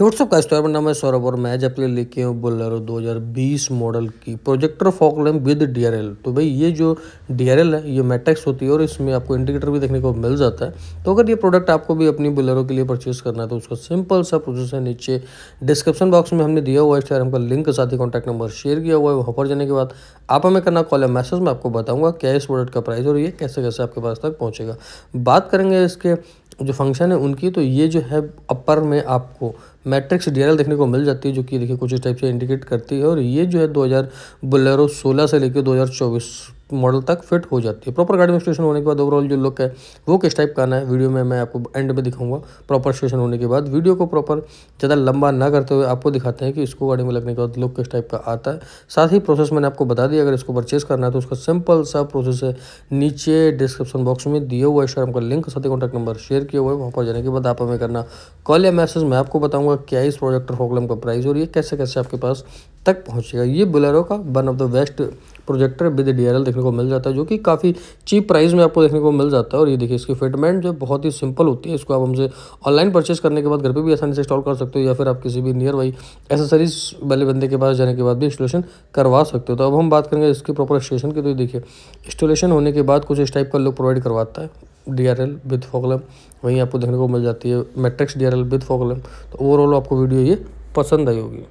WhatsApp का store नाम है सौरभ और मैं जब लेके हूँ बोलेरो 2020 मॉडल की projector fog lamp with DRL तो भाई, ये जो डीआरएल है, ये मैटेक्स होती है और इसमें आपको इंडिकेटर भी देखने को मिल जाता है। तो अगर ये प्रोडक्ट आपको भी अपनी बोलेरो के लिए परचेज करना है तो उसका सिंपल सा प्रोसेस है। नीचे डिस्क्रिप्शन बॉक्स में हमने दिया हुआ है हम का लिंक के साथ ही कॉन्टैक्ट नंबर शेयर किया हुआ है, वहाँ पर जाने के बाद आप हमें करना कॉल या मैसेज में आपको बताऊँगा क्या इस प्रोडक्ट का प्राइस और ये कैसे कैसे आपके पास तक पहुँचेगा। बात करेंगे इसके जो फ़ंक्शन है उनकी तो ये जो है अपर में आपको मैट्रिक्स डी देखने को मिल जाती है, जो कि देखिए कुछ इस टाइप से इंडिकेट करती है, और ये जो है 2000 बुलेरो 16 से लेकर 2024 मॉडल तक फिट हो जाती है। प्रॉपर गाड़ी में स्टेशन होने के बाद ओवरऑल जो लुक है, वो किस टाइप का आना है वीडियो में मैं आपको एंड में दिखाऊँगा। प्रॉपर स्टेशन होने के बाद वीडियो को प्रॉपर ज़्यादा लंबा ना करते हुए आपको दिखाते हैं कि इसको गाड़ी में लगने के बाद लुक किस टाइप का आता है। साथ ही प्रोसेस मैंने आपको बता दिया, अगर इसको परचेज करना है तो उसका सिंपल सा प्रोसेस है। नीचे डिस्क्रिप्शन बॉक्स में दिया हुआ है शर्म का लिंक साथ ही कॉन्टैक्ट नंबर शेयर किया हुआ है, वहाँ पर जाने के बाद आप हमें करना। कॉल या मैसेज मैं आपको बताऊँगा क्या इस प्रोजेक्टर फोकलम का प्राइस और ये कैसे कैसे आपके पास तक पहुँचेगा? ये बुलेरो का one of the best projector with D देखने को मिल जाता है, जो कि काफ़ी चीप प्राइस में आपको देखने को मिल जाता है। और ये देखिए, इसकी फिटमेंट जो बहुत ही सिंपल होती है। इसको आप हमसे ऑनलाइन परचेस करने के बाद घर पे भी आसानी से इंस्टॉल कर सकते हो, या फिर आप किसी भी नियर बाई एसेसरीज वाले बंदे के पास जाने के बाद भी इंस्टॉलेशन करवा सकते हो। तो अब हम बात करेंगे इसकी प्रॉपर स्टेशन की। तो देखिए इंस्टॉलेशन होने के बाद कुछ इस टाइप का लुक प्रोवाइड करवाता है। D R L with fog lamp वहीं आपको देखने को मिल जाती है matrix D R L with fog lamp तो ओवरऑल आपको वीडियो ये पसंद आई होगी।